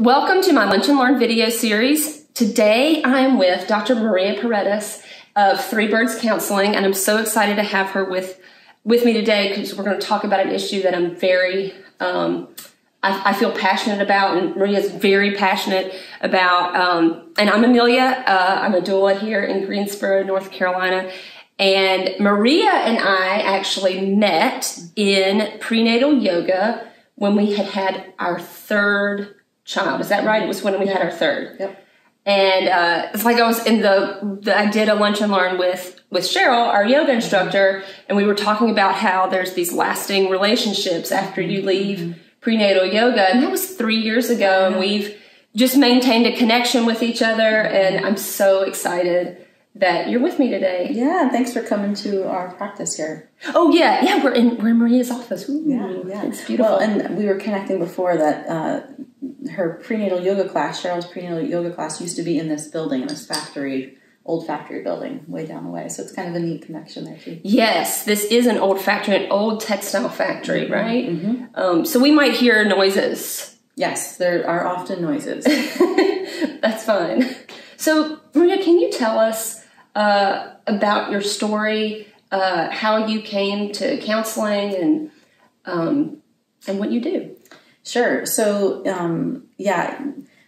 Welcome to my Lunch and Learn video series. Today I am with Dr. Maria Paredes of Three Birds Counseling, and I'm so excited to have her with with me today because we're going to talk about an issue that I'm very um, I, I, feel passionate about, and Maria's very passionate about. Um, and I'm Amelia. Uh, I'm a doula here in Greensboro, North Carolina. And Maria and I actually met in prenatal yoga when we had had our third child. Is that right? It was when we had our third. Yep. And uh, it's like I was in the, the, I did a lunch and learn with with Cheryl, our yoga instructor, and we were talking about how there's these lasting relationships after you leave mm-hmm. prenatal yoga, and that was three years ago, and we've just maintained a connection with each other, and I'm so excited that you're with me today. Yeah, thanks for coming to our practice here. Oh yeah, yeah, we're in we're in Maria's office. Ooh, yeah, yeah, it's beautiful. Well, and we were connecting before that uh, her prenatal yoga class, Cheryl's prenatal yoga class, used to be in this building, in this factory, old factory building, way down the way. So it's kind of a neat connection there too. Yes, this is an old factory, an old textile factory, mm-hmm. right? Mm-hmm. Um, so we might hear noises. Yes, there are often noises. That's fine. So Maria, can you tell us uh, about your story, uh, how you came to counseling, and um, and what you do? Sure. So, um, yeah,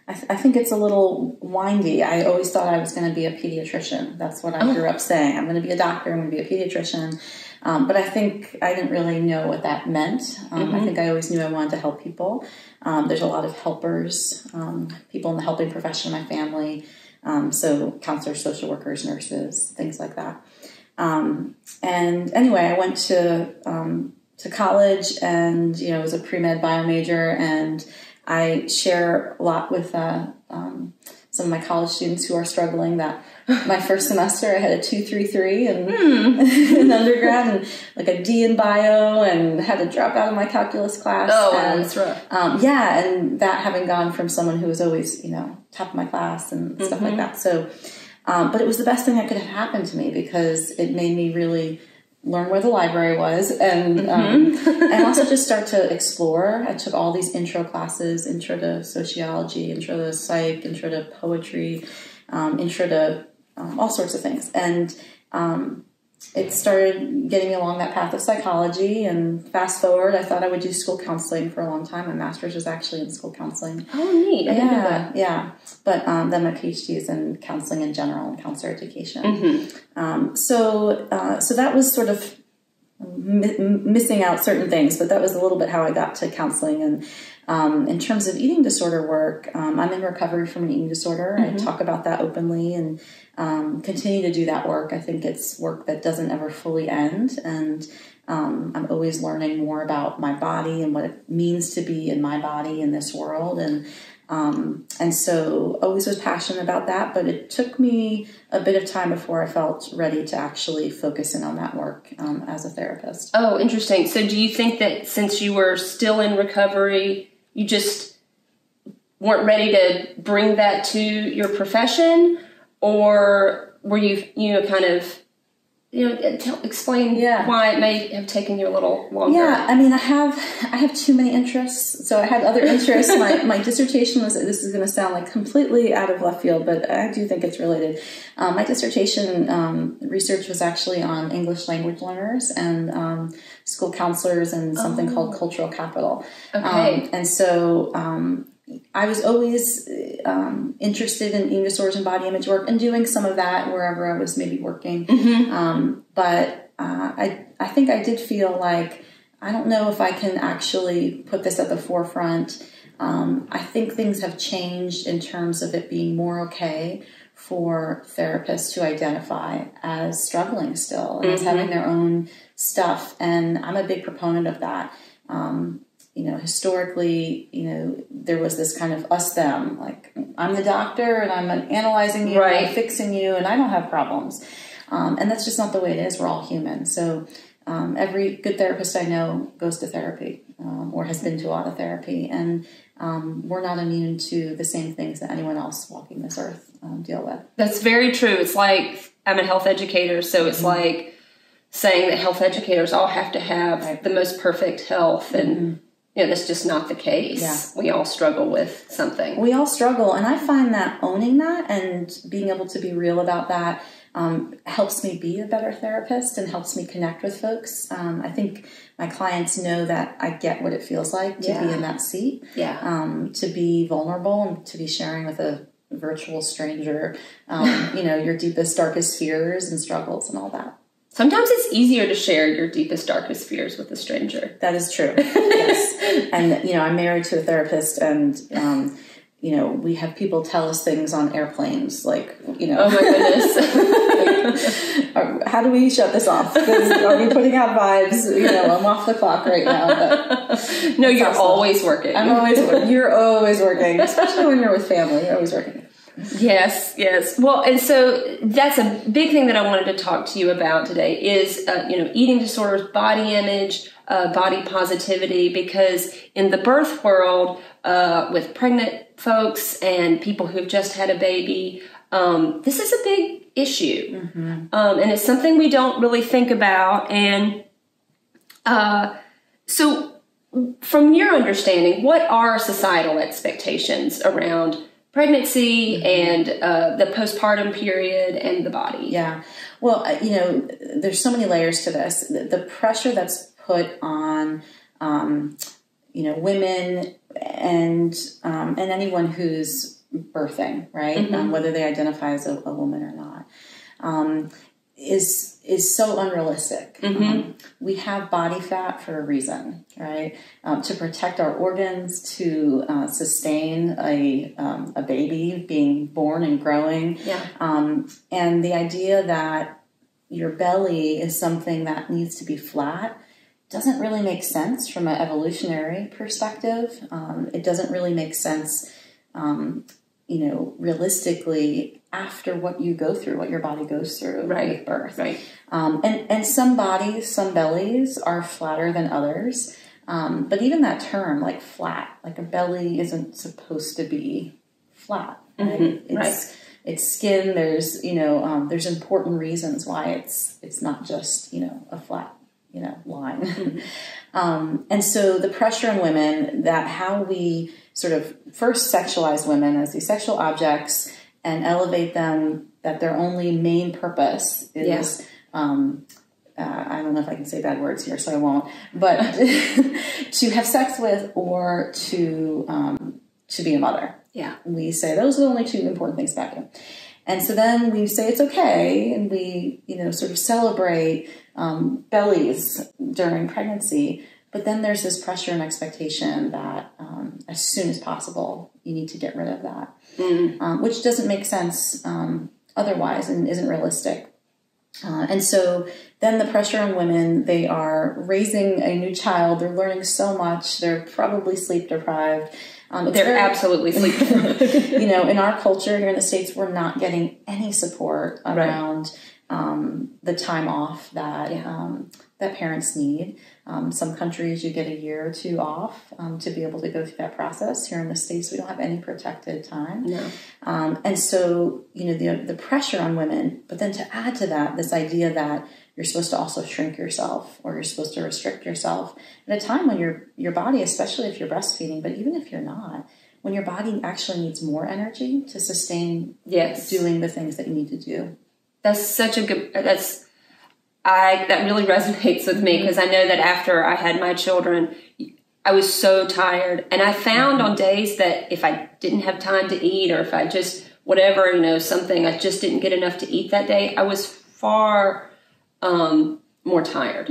I, th- I, think it's a little windy. I always thought I was going to be a pediatrician. That's what I oh. grew up saying. I'm going to be a doctor. I'm going to be a pediatrician. Um, but I think I didn't really know what that meant. Um, mm-hmm. I think I always knew I wanted to help people. Um, there's a lot of helpers, um, people in the helping profession in my family. Um, so counselors, social workers, nurses, things like that. Um, and anyway, I went to to college and you know was a pre-med bio major and I share a lot with uh, um, some of my college students who are struggling that my first semester I had a 233 in, hmm. in undergrad and like a D in bio and had to drop out of my calculus class. Oh, and, that's rough. Um, yeah, and that having gone from someone who was always, you know, top of my class and stuff mm-hmm. like that. So, um, but it was the best thing that could have happened to me because it made me really – learn where the library was and mm-hmm. um, and also just start to explore i took all these intro classes intro to sociology intro to psych intro to poetry um, intro to um, all sorts of things and um, it started getting me along that path of psychology. And fast forward, I thought I would do school counseling for a long time. My master's was actually in school counseling. Oh, neat! I yeah, yeah. But um, then my PhD is in counseling in general and counselor education. Mm-hmm. Um, so, uh, so that was sort of missing out certain things, but that was a little bit how I got to counseling. And um, in terms of eating disorder work, um, I'm in recovery from an eating disorder. Mm-hmm. I talk about that openly and um, continue to do that work. I think it's work that doesn't ever fully end. And um, I'm always learning more about my body and what it means to be in my body in this world. And um, and so always was passionate about that, but it took me a bit of time before I felt ready to actually focus in on that work um, as a therapist. Oh, interesting. So do you think that since you were still in recovery, you just weren't ready to bring that to your profession? Or were you, you know, kind of you know, tell, explain yeah. why it may have taken you a little longer. Yeah, I mean, I have I have too many interests, so I had other interests. my my dissertation was this is going to sound like completely out of left field, but I do think it's related. Um, my dissertation um, research was actually on English language learners and um, school counselors and something oh. called cultural capital. Okay, um, and so um, I was always um, interested in eating disorders and body image work and doing some of that wherever I was maybe working. Mm-hmm. Um, but uh, I, I think I did feel like I don't know if I can actually put this at the forefront. Um, I think things have changed in terms of it being more okay for therapists to identify as struggling still and mm-hmm. as having their own stuff. And I'm a big proponent of that. Um, you know, historically, you know, there was this kind of us them, like I'm the doctor and I'm analyzing you, right. and I'm fixing you, and I don't have problems. Um, and that's just not the way it is. We're all human. So um, every good therapist I know goes to therapy um, or has been to a lot of therapy, and um, we're not immune to the same things that anyone else walking this earth um, deal with. That's very true. It's like I'm a health educator, so it's mm-hmm. like saying that health educators all have to have right. the most perfect health and. Mm-hmm you know, that's just not the case. Yeah. We all struggle with something. We all struggle, and I find that owning that and being able to be real about that um, helps me be a better therapist and helps me connect with folks. Um, I think my clients know that I get what it feels like to Yeah. be in that seat, Yeah. um, to be vulnerable and to be sharing with a virtual stranger, um, you know, your deepest, darkest fears and struggles and all that. Sometimes it's easier to share your deepest, darkest fears with a stranger. That is true. yes. And, you know, I'm married to a therapist and, um, you know, we have people tell us things on airplanes, like, you know, Oh my goodness. are- how do we shut this off? are we putting out vibes? You know, I'm off the clock right now, but no, you're awesome. always working. I'm always, you're always working, especially when you're with family, you're always working. Yes, yes. Well, and so that's a big thing that I wanted to talk to you about today is, uh, you know, eating disorders, body image, uh, body positivity, because in the birth world, uh, with pregnant folks and people who've just had a baby, um, this is a big issue. Um, and it's something we don't really think about. And uh, so, from your understanding, what are societal expectations around pregnancy and uh, the postpartum period and the body? Yeah. Well, uh, you know, there's so many layers to this. The, pressure that's put on, um, you know, women and um, and anyone who's birthing, right? Um, whether they identify as a, a woman or not, um, is is so unrealistic. Um, we have body fat for a reason, right? Um, to protect our organs, to uh, sustain a um, a baby being born and growing. Yeah. Um, and the idea that your belly is something that needs to be flat doesn't really make sense from an evolutionary perspective. Um, it doesn't really make sense, um, you know, realistically after what you go through, what your body goes through Right. with birth. Right. Um, and, and some bodies, some bellies are flatter than others. Um, but even that term, like flat, like a belly isn't supposed to be flat. Right? It's, right. it's skin. There's, you know, um, there's important reasons why it's, it's not just, you know, a flat, you know, line. um, and so the pressure on women that how we sort of first sexualize women as these sexual objects and elevate them that their only main purpose is Yeah. um, uh, I don't know if I can say bad words here, so I won't. But to have sex with or to um, to be a mother, Yeah. we say those are the only two important things about you. And so then we say it's okay, and we you know sort of celebrate um, bellies during pregnancy. But then there's this pressure and expectation that um, as soon as possible you need to get rid of that, um, which doesn't make sense um, otherwise and isn't realistic. Uh, and so then the pressure on women, they are raising a new child, they're learning so much, they're probably sleep deprived. Um, They're very- absolutely deprived. you know, in our culture here in the States, we're not getting any support around um, the time off that Yeah. um, that parents need. Um, some countries you get a year or two off um, to be able to go through that process. Here in the States, we don't have any protected time. no. Um, and so, you know, the, the pressure on women, but then to add to that, this idea that you're supposed to also shrink yourself or you're supposed to restrict yourself at a time when your, your body, especially if you're breastfeeding, but even if you're not, when your body actually needs more energy to sustain Yes. doing the things that you need to do. That's such a good. That's I that really resonates with me because I know that after I had my children, I was so tired, and I found on days that if I didn't have time to eat or if I just whatever you know something I just didn't get enough to eat that day, I was far um, more tired.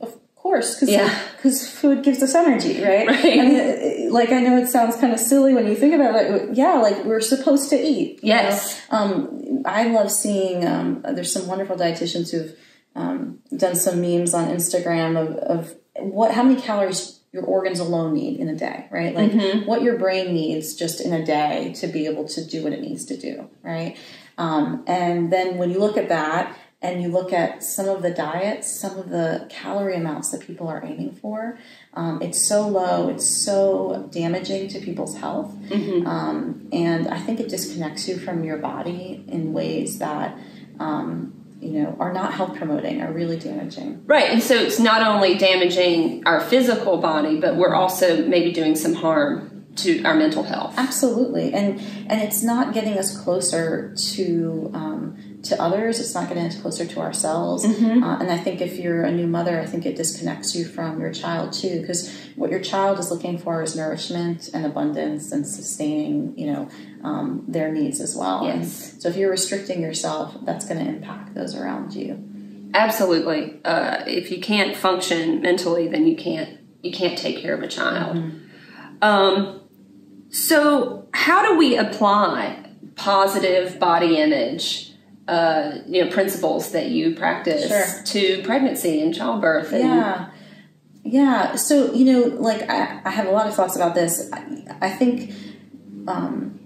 Of course, because Yeah. food gives us energy, right? Right. I mean, like I know it sounds kind of silly when you think about it. Like, yeah, like we're supposed to eat. you Yes. know? Um, I love seeing. Um, there's some wonderful dietitians who've um, done some memes on Instagram of, of what how many calories your organs alone need in a day, right? Like Mm-hmm. what your brain needs just in a day to be able to do what it needs to do, right? Um, and then when you look at that and you look at some of the diets, some of the calorie amounts that people are aiming for, um, it's so low, it's so damaging to people's health. Um, and I think it disconnects you from your body in ways that um, you know, are not health promoting, are really damaging. Right. And so it's not only damaging our physical body, but we're also maybe doing some harm to our mental health. Absolutely. And and it's not getting us closer to um, to others. It's not getting us closer to ourselves. Mm-hmm. Uh, and I think if you're a new mother, I think it disconnects you from your child too, because what your child is looking for is nourishment and abundance and sustaining, you know, um, their needs as well. Yes. And so if you're restricting yourself, that's going to impact those around you. Absolutely. Uh, if you can't function mentally, then you can't you can't take care of a child. Um, so, how do we apply positive body image, uh, you know, principles that you practice Sure. to pregnancy and childbirth? And, Yeah. Yeah. So, you know, like I, I have a lot of thoughts about this. I, I think um,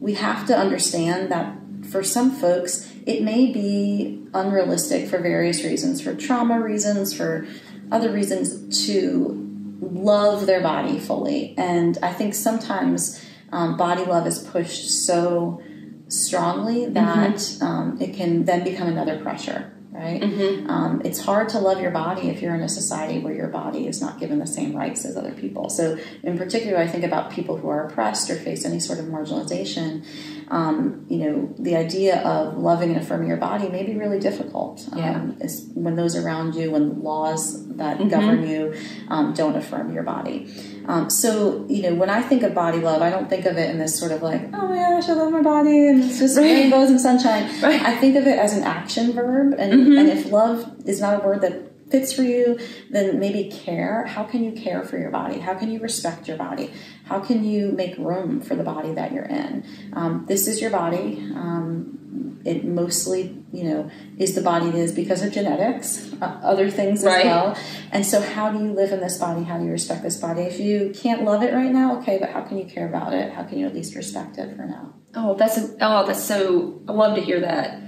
we have to understand that for some folks, it may be unrealistic for various reasons, for trauma reasons, for other reasons, to love their body fully. And I think sometimes um, body love is pushed so strongly that um, it can then become another pressure, right? Um, it's hard to love your body if you're in a society where your body is not given the same rights as other people. So, in particular, I think about people who are oppressed or face any sort of marginalization. Um, you know, the idea of loving and affirming your body may be really difficult. Yeah. Um, when those around you, when laws that govern you um, don't affirm your body. Um, so, you know, when I think of body love, I don't think of it in this sort of like, oh my gosh, I love my body and it's just Right. rainbows and sunshine. Right. I think of it as an action verb. And, and if love is not a word that fits for you, then maybe care. How can you care for your body? How can you respect your body? How can you make room for the body that you're in? Um, this is your body. Um, it mostly, you know, is the body it is because of genetics, uh, other things as Right. well. And so, how do you live in this body? How do you respect this body? If you can't love it right now, okay, but how can you care about it? How can you at least respect it for now? Oh, that's a, oh, that's so. I love to hear that.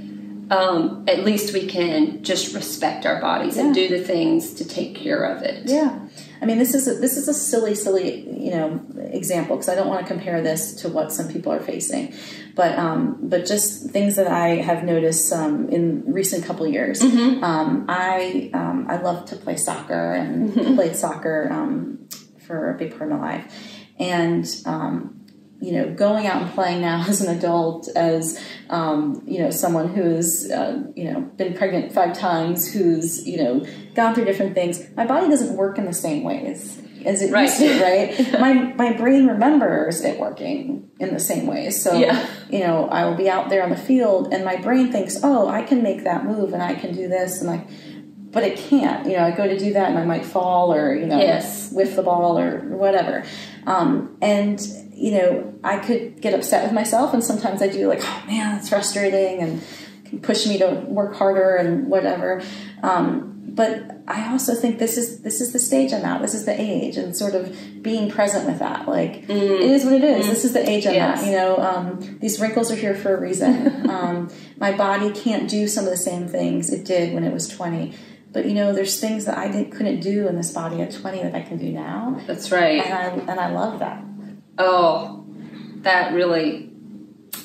Um, at least we can just respect our bodies and do the things to take care of it. Yeah, I mean, this is a, this is a silly, silly, you know, example because I don't want to compare this to what some people are facing, but um, but just things that I have noticed um, in recent couple years. Um, I um, I love to play soccer and played soccer um, for a big part of my life, and um, you know, going out and playing now as an adult, as um, you know, someone who's uh, you know been pregnant five times, who's you know gone through different things. My body doesn't work in the same ways as it Right. used to, right? my my brain remembers it working in the same ways. So Yeah. you know, I will be out there on the field, and my brain thinks, oh, I can make that move, and I can do this, and I. But it can't. You know, I go to do that, and I might fall, or you know, Yes. whiff the ball, or whatever. Um, and you know, I could get upset with myself, and sometimes I do like, oh man, that's frustrating, and can push me to work harder and whatever. Um, but I also think this is this is the stage I'm at. This is the age, and sort of being present with that. Like it is what it is. This is the age I'm Yes. at. You know, um, these wrinkles are here for a reason. um, my body can't do some of the same things it did when it was 20. But you know, there's things that I didn't, couldn't do in this body at 20 that I can do now, That's right. and I and I love that. Oh, that really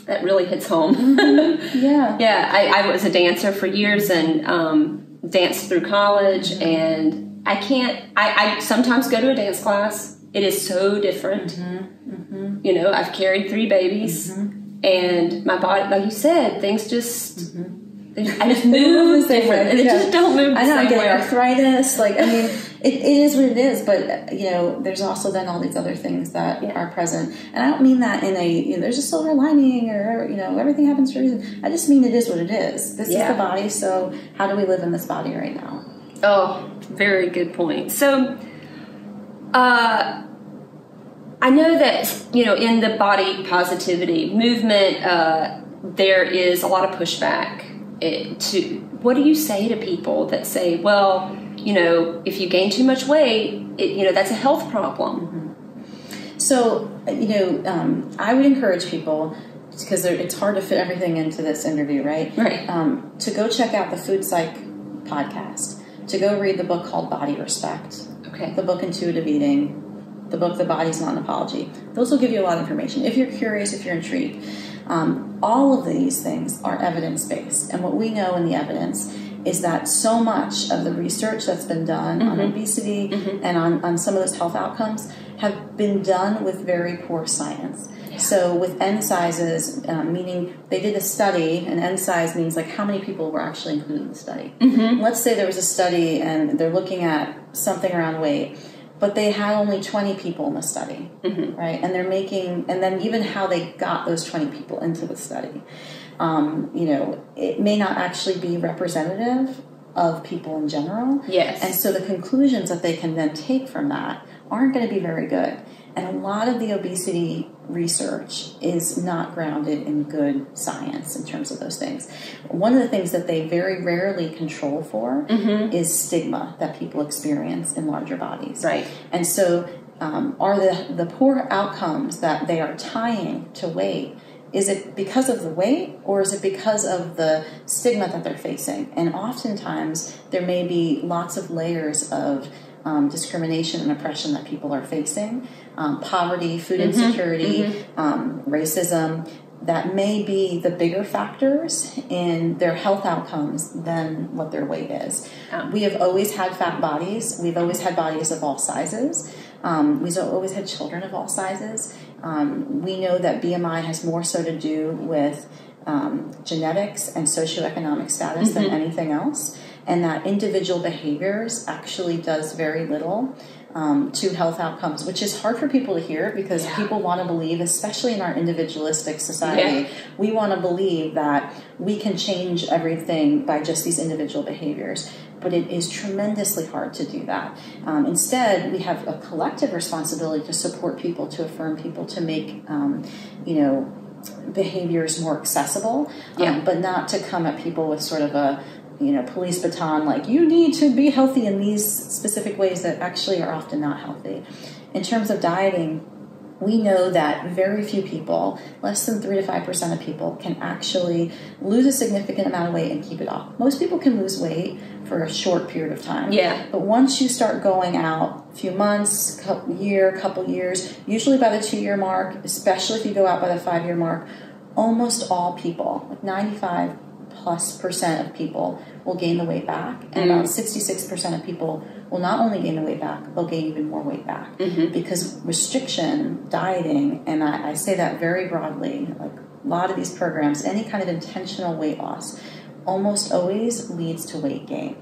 that really hits home. Mm-hmm. Yeah. yeah, I, I was a dancer for years and um, danced through college, mm-hmm. and I can't. I, I sometimes go to a dance class. It is so different. Mm-hmm. You know, I've carried three babies, and my body, like you said, things just. they I just move different, it yeah. just don't move. I know getting way. arthritis. Like, I mean, it, it is what it is. But you know, there's also then all these other things that Yeah. are present, and I don't mean that in a you know, there's a silver lining or you know everything happens for a reason. I just mean it is what it is. This Yeah. is the body. So how do we live in this body right now? Oh, very good point. So, uh, I know that you know in the body positivity movement, uh, there is a lot of pushback. It, to what do you say to people that say, well, you know, if you gain too much weight, it, you know, that's a health problem. So, you know, um, I would encourage people because it's hard to fit everything into this interview, right? Right. Um, to go check out the Food Psych podcast, to go read the book called Body Respect, Okay. the book Intuitive Eating, the book The Body's Not an Apology. Those will give you a lot of information. If you're curious, if you're intrigued, um, all of these things are evidence based. And what we know in the evidence is that so much of the research that's been done mm-hmm. on obesity mm-hmm. and on, on some of those health outcomes have been done with very poor science. Yeah. So with N sizes, um, meaning they did a study, and N size means like how many people were actually included in the study. Mm-hmm. Let's say there was a study and they're looking at something around weight but they had only 20 people in the study, mm-hmm. right? And they're making, and then even how they got those 20 people into the study, um, you know, it may not actually be representative of people in general. Yes. And so the conclusions that they can then take from that aren't going to be very good. And a lot of the obesity research is not grounded in good science in terms of those things. One of the things that they very rarely control for mm-hmm. is stigma that people experience in larger bodies. Right. And so, um, are the, the poor outcomes that they are tying to weight? Is it because of the weight or is it because of the stigma that they're facing? And oftentimes, there may be lots of layers of um, discrimination and oppression that people are facing um, poverty, food mm-hmm. insecurity, mm-hmm. Um, racism that may be the bigger factors in their health outcomes than what their weight is. We have always had fat bodies, we've always had bodies of all sizes. Um, we've always had children of all sizes. Um, we know that BMI has more so to do with um, genetics and socioeconomic status mm-hmm. than anything else and that individual behaviors actually does very little um, to health outcomes, which is hard for people to hear because yeah. people want to believe, especially in our individualistic society, yeah. we want to believe that we can change everything by just these individual behaviors. But it is tremendously hard to do that. Um, instead, we have a collective responsibility to support people, to affirm people, to make, um, you know, behaviors more accessible, yeah. Um, but not to come at people with sort of a you know police baton like you need to be healthy in these specific ways that actually are often not healthy in terms of dieting we know that very few people, less than 3 to 5% of people, can actually lose a significant amount of weight and keep it off. Most people can lose weight for a short period of time. Yeah. But once you start going out a few months, couple year, couple years, usually by the two year mark, especially if you go out by the five year mark, almost all people, like 95 plus percent of people will gain the weight back, and mm about 66% of people will not only gain the weight back, they'll gain even more weight back. Mm-hmm. Because restriction, dieting, and I, I say that very broadly, like a lot of these programs, any kind of intentional weight loss, almost always leads to weight gain.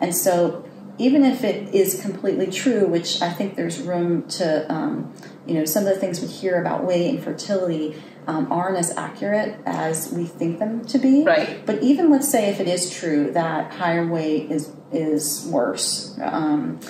And so, even if it is completely true, which I think there's room to, um, you know, some of the things we hear about weight and fertility um, aren't as accurate as we think them to be. Right. But even let's say if it is true that higher weight is is worse. Um,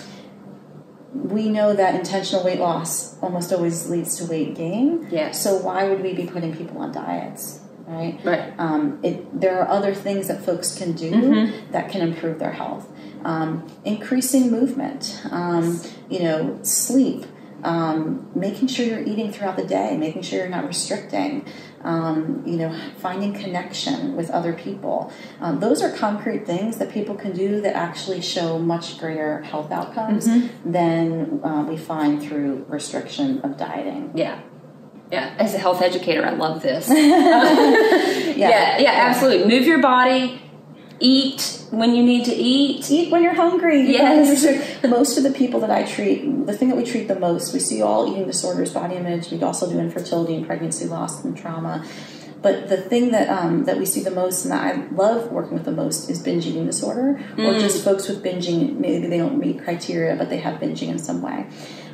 we know that intentional weight loss almost always leads to weight gain. Yes. So why would we be putting people on diets? Right. Right. Um, it, there are other things that folks can do mm-hmm. that can improve their health. Um, increasing movement. Um, you know, sleep um, making sure you're eating throughout the day, making sure you're not restricting, um, you know, finding connection with other people. Um, those are concrete things that people can do that actually show much greater health outcomes mm-hmm. than uh, we find through restriction of dieting. Yeah. Yeah, as a health educator, I love this. yeah. yeah, yeah, absolutely. Move your body, eat when you need to eat. Eat when you're hungry. Yes. most of the people that I treat, the thing that we treat the most, we see all eating disorders, body image. We also do infertility and pregnancy loss and trauma. But the thing that um, that we see the most and that I love working with the most is binge eating disorder, mm. or just folks with binging. Maybe they don't meet criteria, but they have binging in some way.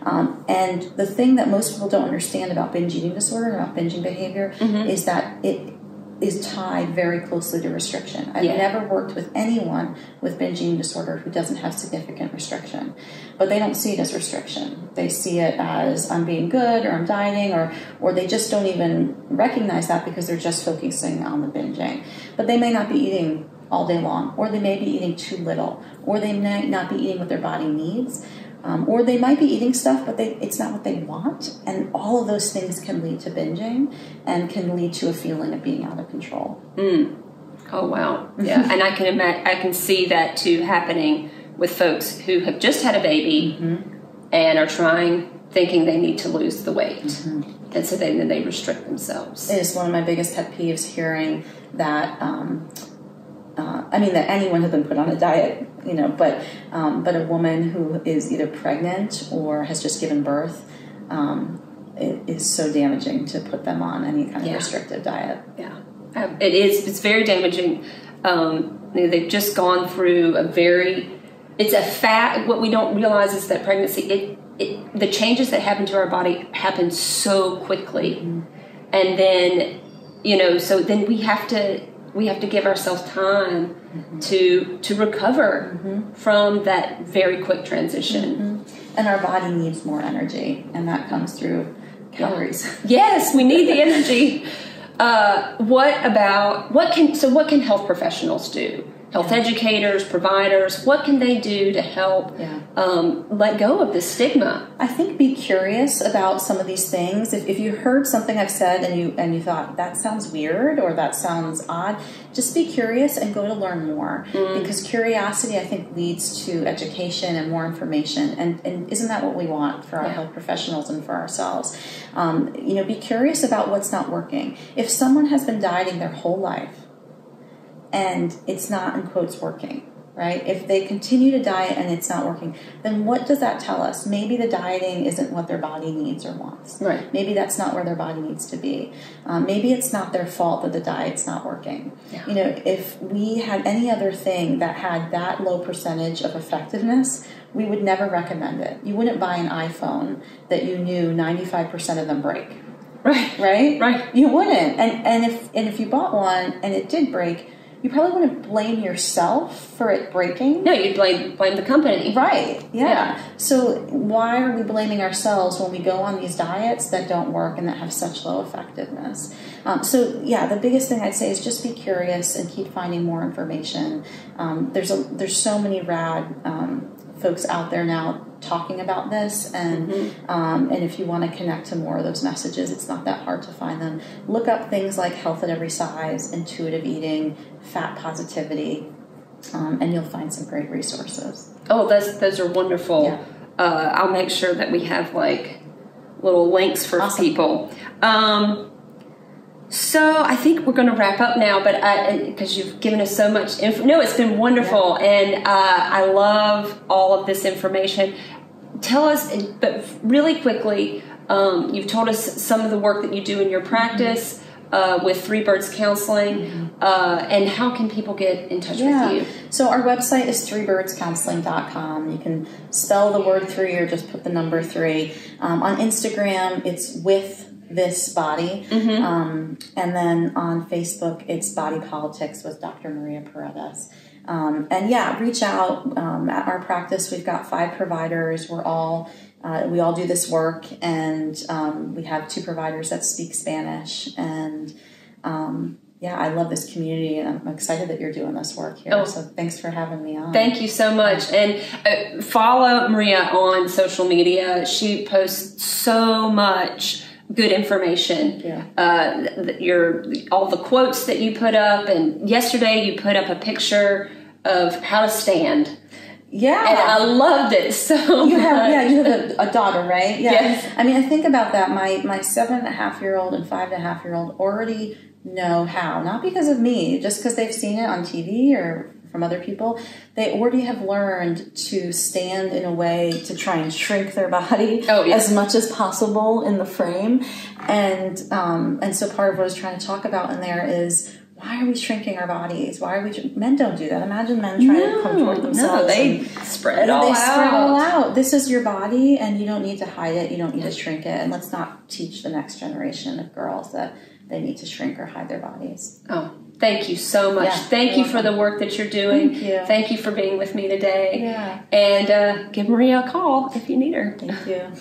Um, and the thing that most people don't understand about binge eating disorder, about binging behavior, mm-hmm. is that it is tied very closely to restriction. I've yeah. never worked with anyone with binge eating disorder who doesn't have significant restriction, but they don't see it as restriction. They see it as I'm being good or I'm dieting or or they just don't even recognize that because they're just focusing on the binging. But they may not be eating all day long, or they may be eating too little, or they may not be eating what their body needs. Um, or they might be eating stuff, but they, it's not what they want. And all of those things can lead to binging and can lead to a feeling of being out of control. Mm. Oh wow, yeah. and I can imagine, I can see that too happening with folks who have just had a baby mm-hmm. and are trying thinking they need to lose the weight, and so then, then they restrict themselves. It is one of my biggest pet peeves hearing that. Um, uh, I mean that anyone has been put on a diet, you know, but um, but a woman who is either pregnant or has just given birth, um, it is so damaging to put them on any kind of Yeah. restrictive diet. Yeah, Um, it is. It's very damaging. Um, you know, they've just gone through a very. It's a fact. What we don't realize is that pregnancy. It, it the changes that happen to our body happen so quickly, and then you know. So then we have to we have to give ourselves time to to recover from that very quick transition. And our body needs more energy, and that comes through calories. Yes, we need the energy. Uh, what about what can so what can health professionals do? Health educators, providers, what can they do to help Yeah. um, let go of this stigma? I think be curious about some of these things. If, if you heard something I've said and you and you thought that sounds weird or that sounds odd, just be curious and go to learn more. Because curiosity, I think, leads to education and more information. And, and isn't that what we want for our Yeah. health professionals and for ourselves? Um, you know, be curious about what's not working. If someone has been dieting their whole life and it's not in quotes working right if they continue to diet and it's not working then what does that tell us maybe the dieting isn't what their body needs or wants Right. maybe that's not where their body needs to be um, maybe it's not their fault that the diet's not working Yeah. you know if we had any other thing that had that low percentage of effectiveness we would never recommend it you wouldn't buy an iphone that you knew 95% of them break Right. right? Right. You wouldn't. And and if and if you bought one and it did break, you probably wouldn't blame yourself for it breaking. No, you'd blame blame the company. Right. Yeah. Yeah. So why are we blaming ourselves when we go on these diets that don't work and that have such low effectiveness? Um, so yeah, the biggest thing I'd say is just be curious and keep finding more information. Um, there's a there's so many rad um, folks out there now talking about this and um, and if you want to connect to more of those messages it's not that hard to find them look up things like health at every size intuitive eating fat positivity um, and you'll find some great resources Oh, those those are wonderful. Yeah. Uh, I'll make sure that we have like little links for Awesome. people. Um, so I think we're going to wrap up now, but because you've given us so much info. No, it's been wonderful, and uh, I love all of this information. Tell us, but really quickly, um, you've told us some of the work that you do in your practice. Uh, with Three Birds Counseling, uh, and how can people get in touch Yeah. with you? So our website is threebirdscounseling.com. You can spell the word three or just put the number three. Um, on Instagram, it's with this body. Um, and then on Facebook, it's Body Politics with Dr. Maria Paredes. Um, and yeah, reach out. Um, at our practice, we've got five providers. We're all uh, we all do this work, and um, we have two providers that speak Spanish. And um, yeah, I love this community, and I'm excited that you're doing this work here. Oh. So thanks for having me on. Thank you so much. And uh, follow Maria on social media. She posts so much good information. Yeah. Uh, your all the quotes that you put up, and yesterday you put up a picture of how to stand, Yeah. and I loved it so you much. have yeah you have a, a daughter right yeah Yes. i mean i think about that my my seven and a half year old and five and a half year old already know how not because of me just because they've seen it on tv or from other people they already have learned to stand in a way to try and shrink their body Oh, yeah. as much as possible in the frame and um and so part of what i was trying to talk about in there is why are we shrinking our bodies? Why are we? Men don't do that. Imagine men trying to contort no, themselves. they and- spread all they out. spread all out. This is your body, and you don't need to hide it. You don't need to shrink it. And let's not teach the next generation of girls that they need to shrink or hide their bodies. Oh, thank you so much. Yeah, thank you for the work that you're doing. Thank you. Thank you for being with me today. Yeah. And uh, give Maria a call if you need her. Thank you.